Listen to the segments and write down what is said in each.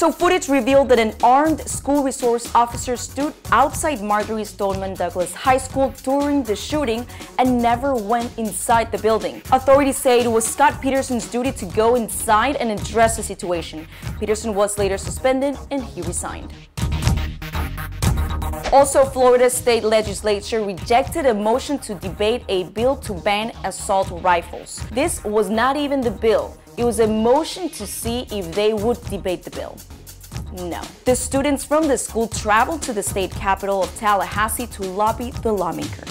So footage revealed that an armed school resource officer stood outside Marjory Stoneman Douglas High School during the shooting and never went inside the building. Authorities say it was Scot Peterson's duty to go inside and address the situation. Peterson was later suspended and he resigned. Also, Florida state legislature rejected a motion to debate a bill to ban assault rifles. This was not even the bill. It was a motion to see if they would debate the bill. No. The students from the school traveled to the state capital of Tallahassee to lobby the lawmakers.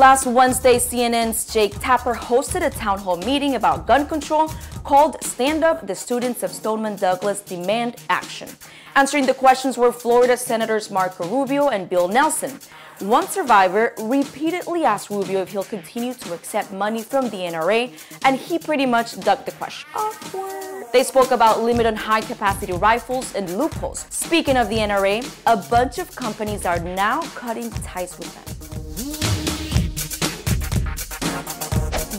Last Wednesday, CNN's Jake Tapper hosted a town hall meeting about gun control called Stand Up, the students of Stoneman Douglas demand action. Answering the questions were Florida Senators Marco Rubio and Bill Nelson. One survivor repeatedly asked Rubio if he'll continue to accept money from the NRA, and he pretty much ducked the question. Awkward. They spoke about limit on high capacity rifles and loopholes. Speaking of the NRA, a bunch of companies are now cutting ties with them.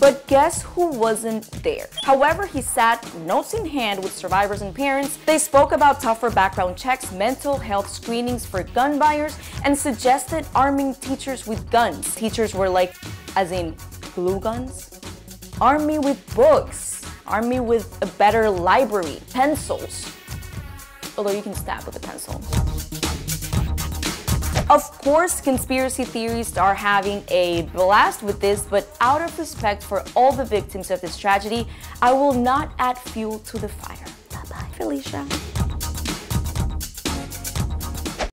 But guess who wasn't there? However, he sat notes in hand with survivors and parents. They spoke about tougher background checks, mental health screenings for gun buyers, and suggested arming teachers with guns. Teachers were like, as in glue guns? Arm me with books. Arm me with a better library, pencils. Although you can stab with a pencil. Of course, conspiracy theorists are having a blast with this, but out of respect for all the victims of this tragedy, I will not add fuel to the fire. Bye bye, Felicia.